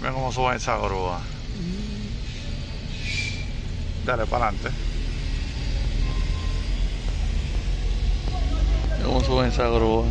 Ven cómo suben esa grúa. Dale para adelante. Ven cómo suben esa grúa.